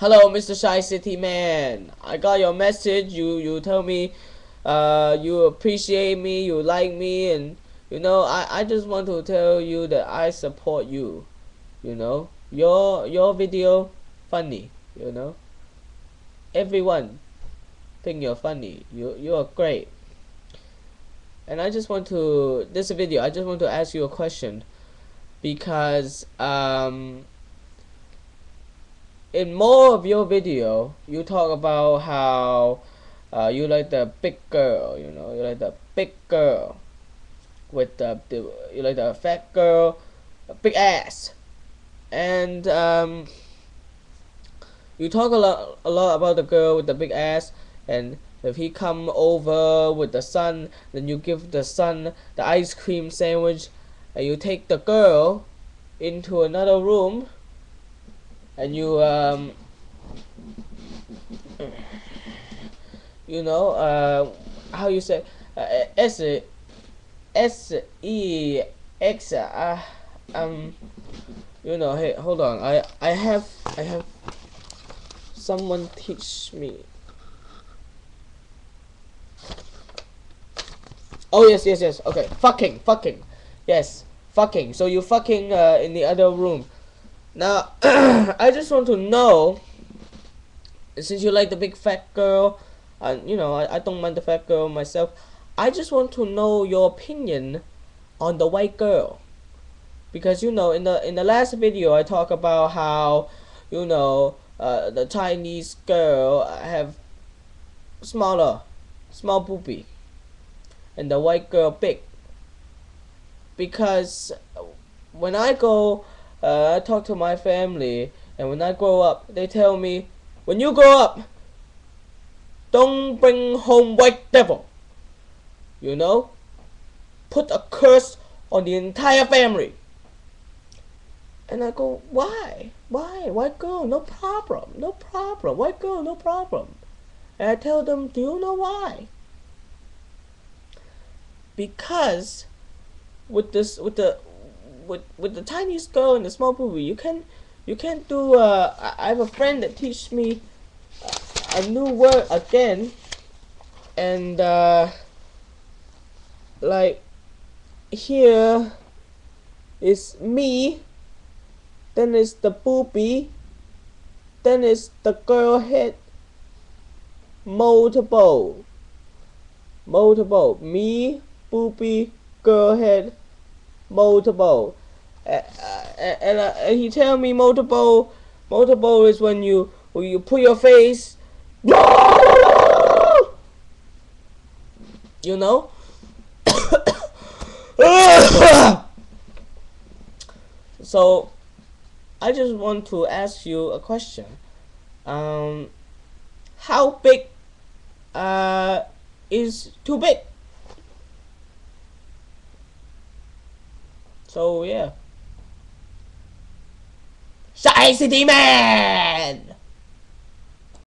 Hello, Mr. Chi City Man. I got your message. You you tell me, uh, you appreciate me, you like me, and you know I I just want to tell you that I support you. You know your your video funny. You know everyone think you're funny. You you're great. And I just want to this video. I just want to ask you a question because um in more of your video, you talk about how uh, you like the big girl, you know, you like the big girl with the, the you like the fat girl, big ass, and um, you talk a lot a lot about the girl with the big ass, and if he come over with the son, then you give the son the ice cream sandwich, and you take the girl into another room and you um you know uh how you say uh, s s e x uh, um you know hey hold on. I i have i have someone teach me. Oh yes yes yes. Okay. Fucking fucking. Yes. Fucking. So you fucking uh, in the other room now, I just want to know, since you like the big fat girl, and you know, I, I don't mind the fat girl myself, I just want to know your opinion on the white girl. Because you know, in the in the last video, I talk about how, you know, uh, the Chinese girl have smaller, small boobie, and the white girl big. Because when I go uh, I talk to my family, and when I grow up, they tell me, when you grow up, don't bring home white devil. You know? Put a curse on the entire family. And I go, why? Why? White girl, no problem. No problem. White girl, no problem. And I tell them, do you know why? Because with this with the with with the Chinese girl and the small boobie, you can you can do. Uh, I have a friend that teach me a new word again, and uh, like here is me, then is the boobie, then is the girl head. Multiple, multiple. Me, boobie, girl head, multiple and, and, uh, and he tell me multiple multiple is when you when you put your face. You know? So I just want to ask you a question. Um how big uh is too big? So yeah Chi City Man!